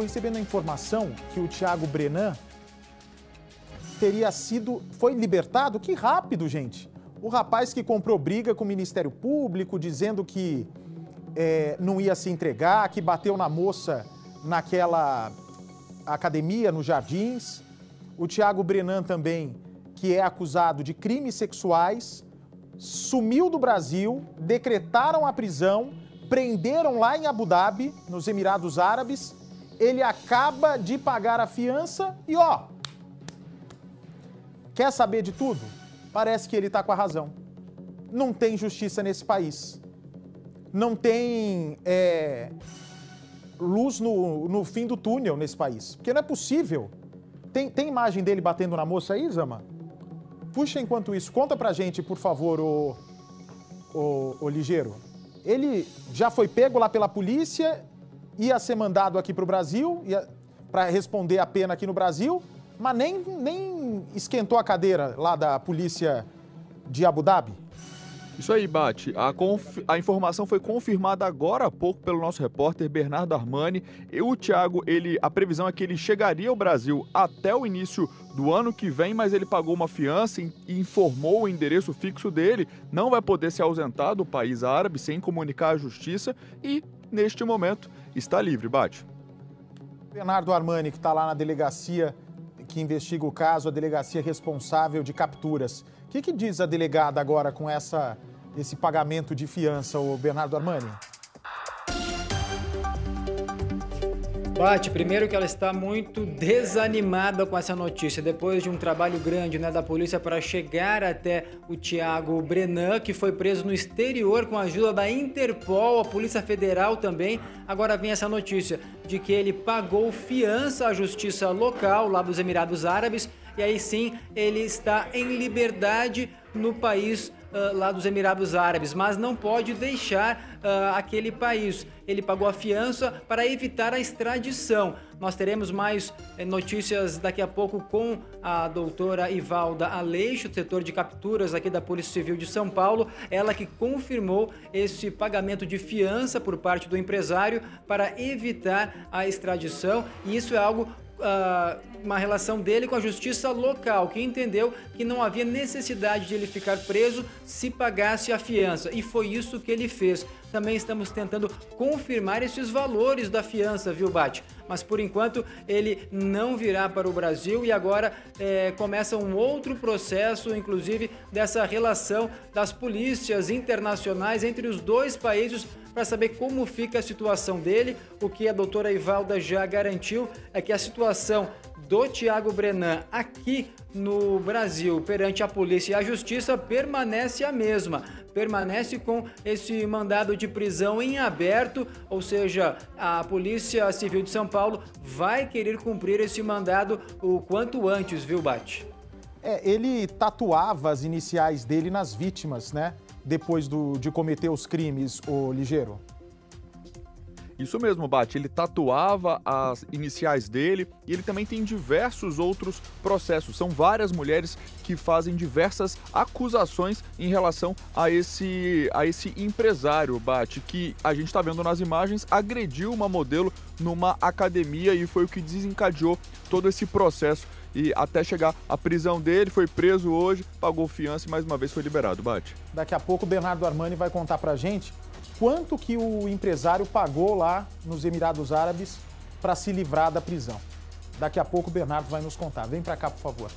Estou recebendo a informação que o Thiago Brenan teria sido. Foi libertado? Que rápido, gente! O rapaz que comprou briga com o Ministério Público, dizendo que é, não ia se entregar, que bateu na moça naquela academia, nos jardins. O Thiago Brenan também, que é acusado de crimes sexuais, sumiu do Brasil, decretaram a prisão, prenderam lá em Abu Dhabi, nos Emirados Árabes. Ele acaba de pagar a fiança e ó, quer saber de tudo? Parece que ele está com a razão. Não tem justiça nesse país. Não tem é, luz no, no fim do túnel nesse país. Porque não é possível. Tem, tem imagem dele batendo na moça aí, Zama? Puxa enquanto isso. Conta pra gente, por favor, o, o, o Ligeiro. Ele já foi pego lá pela polícia, ia ser mandado aqui pro Brasil, para responder a pena aqui no Brasil, mas nem, nem esquentou a cadeira lá da polícia de Abu Dhabi? Isso aí, Bate. A, a, informação foi confirmada agora há pouco pelo nosso repórter Bernardo Armani. E o Thiago, ele, a previsão é que ele chegaria ao Brasil até o início do ano que vem, mas ele pagou uma fiança e informou o endereço fixo dele. Não vai poder se ausentar do país árabe sem comunicar à justiça e, neste momento, está livre, Bate. Bernardo Armani, que está lá na delegacia que investiga o caso, a delegacia responsável de capturas. O que, que diz a delegada agora com essa, esse pagamento de fiança, o Bernardo Armani? Bate, primeiro que ela está muito desanimada com essa notícia, depois de um trabalho grande né, da polícia para chegar até o Tiago Brenan, que foi preso no exterior com a ajuda da Interpol, a Polícia Federal também. Agora vem essa notícia de que ele pagou fiança à justiça local lá dos Emirados Árabes e aí sim ele está em liberdade no país uh, lá dos Emirados Árabes, mas não pode deixar uh, aquele país. Ele pagou a fiança para evitar a extradição. Nós teremos mais eh, notícias daqui a pouco com a doutora Ivalda Aleixo, setor de capturas aqui da Polícia Civil de São Paulo, ela que confirmou esse pagamento de fiança por parte do empresário para evitar a extradição, e isso é algo uh, uma relação dele com a justiça local, que entendeu que não havia necessidade de ele ficar preso se pagasse a fiança. E foi isso que ele fez. Também estamos tentando confirmar esses valores da fiança, viu, Bate? Mas por enquanto ele não virá para o Brasil e agora é, começa um outro processo, inclusive dessa relação das polícias internacionais entre os dois países para saber como fica a situação dele. O que a doutora Ivalda já garantiu é que a situação do Tiago Brenan aqui no Brasil perante a polícia e a justiça permanece a mesma. Permanece com esse mandado de prisão em aberto, ou seja, a Polícia Civil de São Paulo vai querer cumprir esse mandado o quanto antes, viu, Bate? É, ele tatuava as iniciais dele nas vítimas, né? depois do, de cometer os crimes, o Ligeiro? Isso mesmo, Bate. Ele tatuava as iniciais dele e ele também tem diversos outros processos. São várias mulheres que fazem diversas acusações em relação a esse, a esse empresário, Bate, que a gente está vendo nas imagens, agrediu uma modelo numa academia e foi o que desencadeou todo esse processo e até chegar à prisão dele, foi preso hoje, pagou fiança e mais uma vez foi liberado. Bate. Daqui a pouco o Bernardo Armani vai contar pra gente quanto que o empresário pagou lá nos Emirados Árabes para se livrar da prisão. Daqui a pouco o Bernardo vai nos contar. Vem para cá, por favor.